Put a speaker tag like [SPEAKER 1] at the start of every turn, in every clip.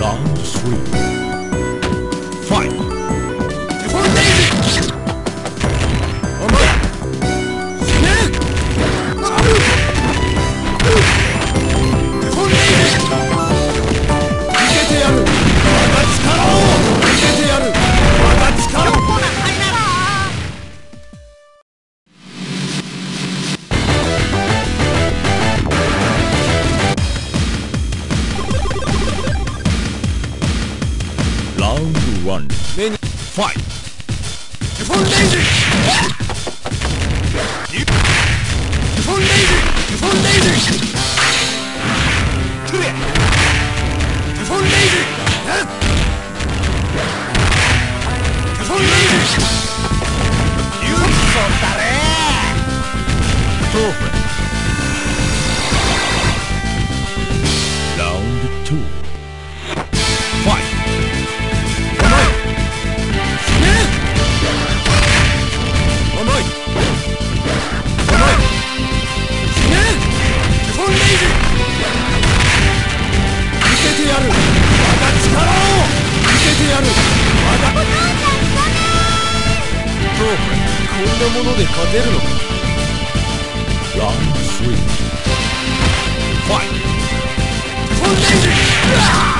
[SPEAKER 1] gone through. Round one. Many. Fight. Full laser. Default laser. Full laser. んなもので勝てるのかラウンドファイト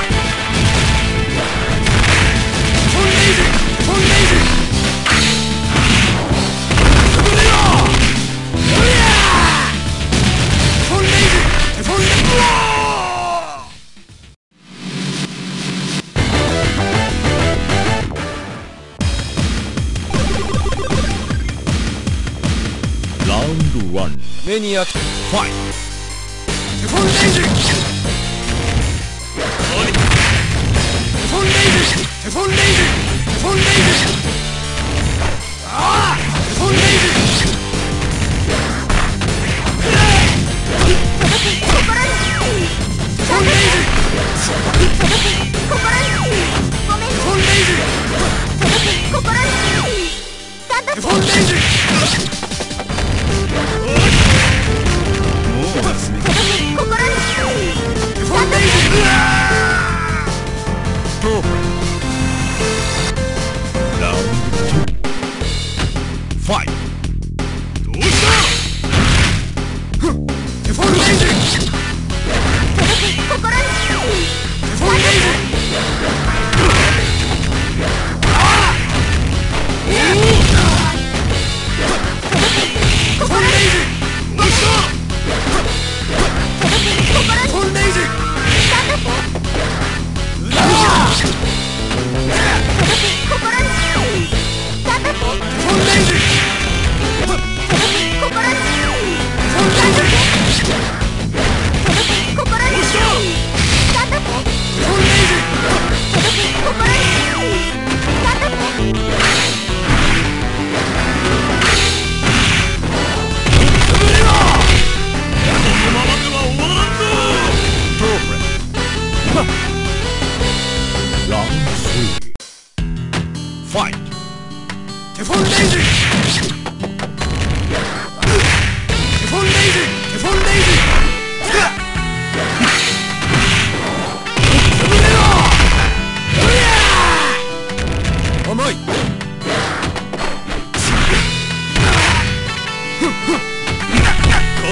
[SPEAKER 1] one. Maniac, fight! Nippon Ranger! Nippon Ranger! Nippon Ranger! Nippon Ranger! Ah! Nippon Ranger! フォンレイジ fight! っちだぜ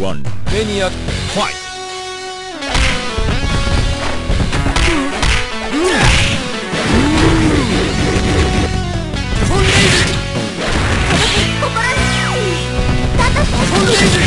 [SPEAKER 1] うわメニアファイト飛んでいる